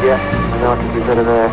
with you. I know I can do better there.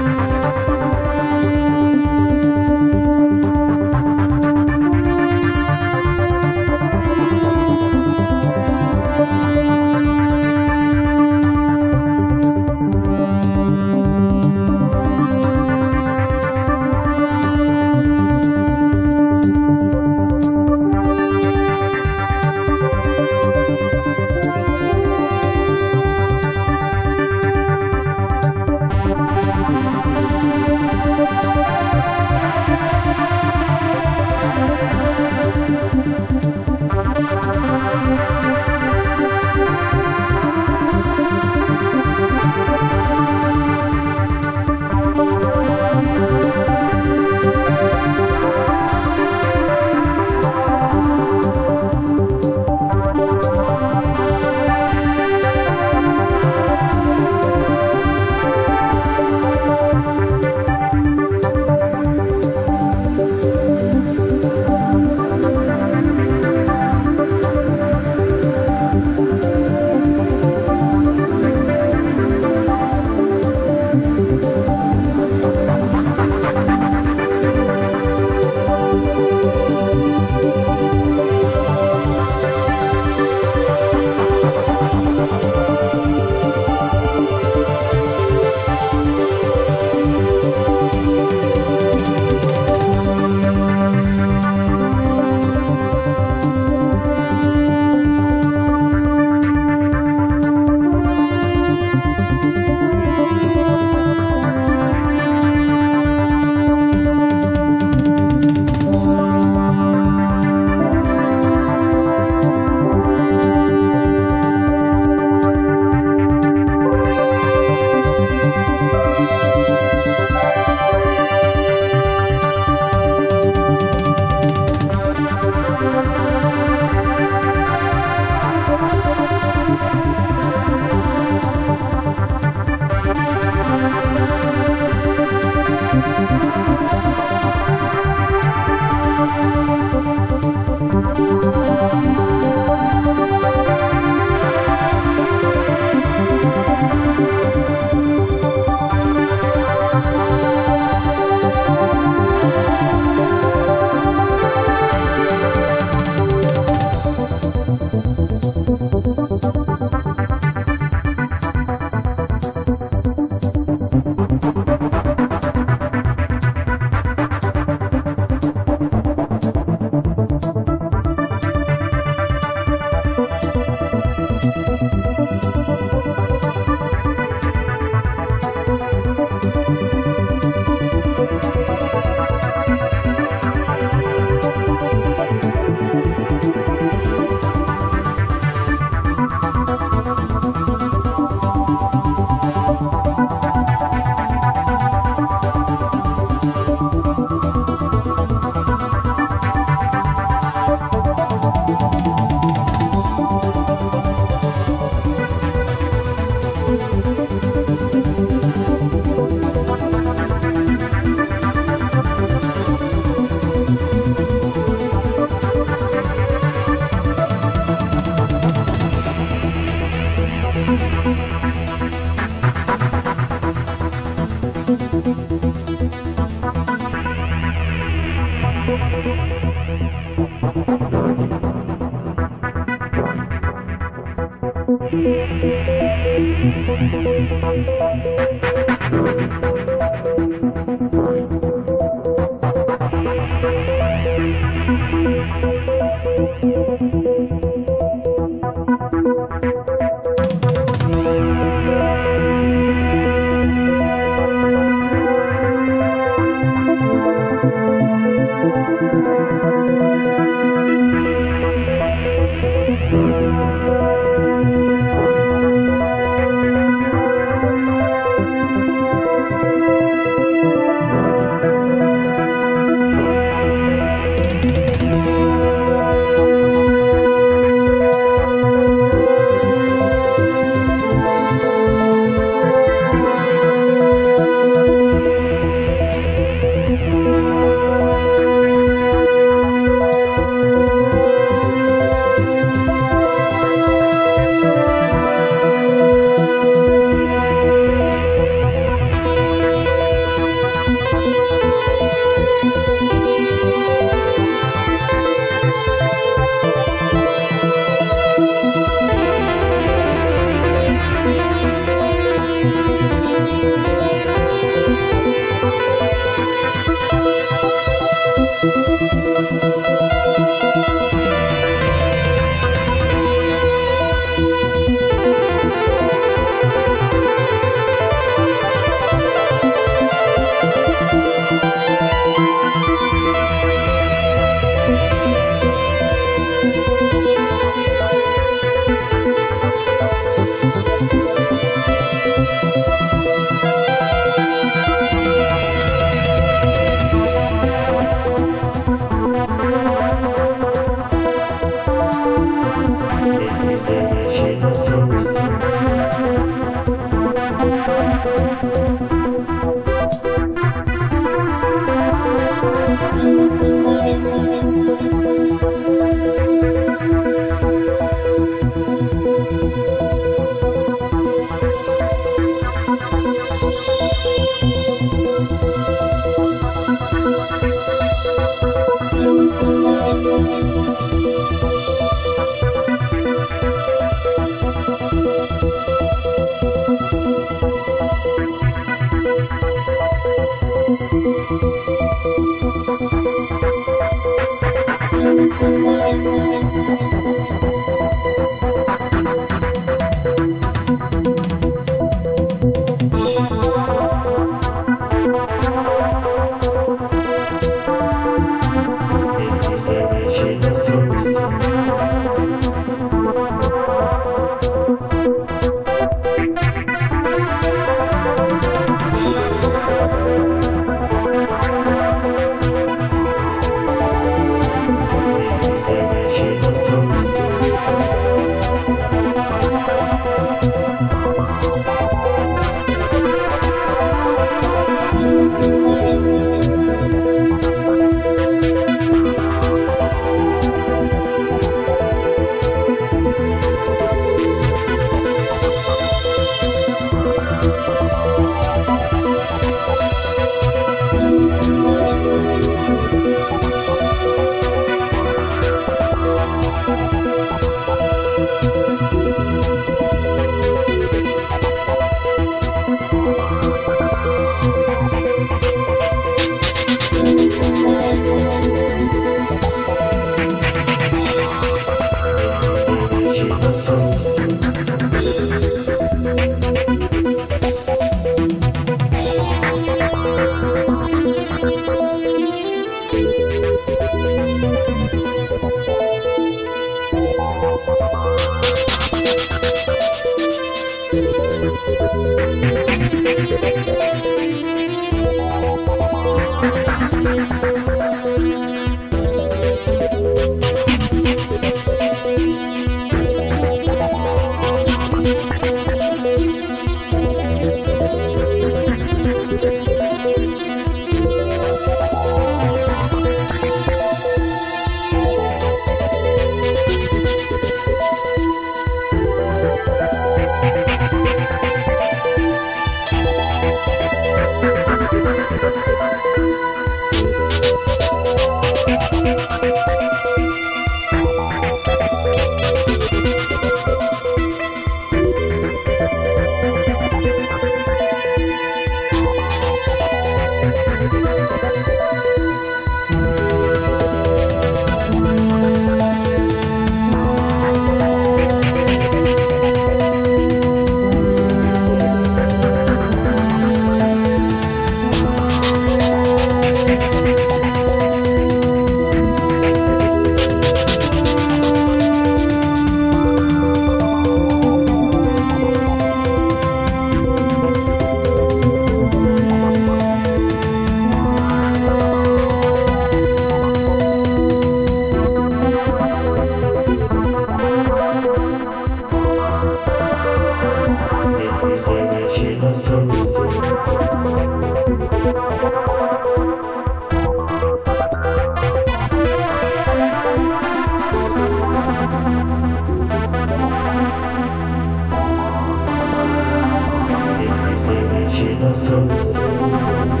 imaginação.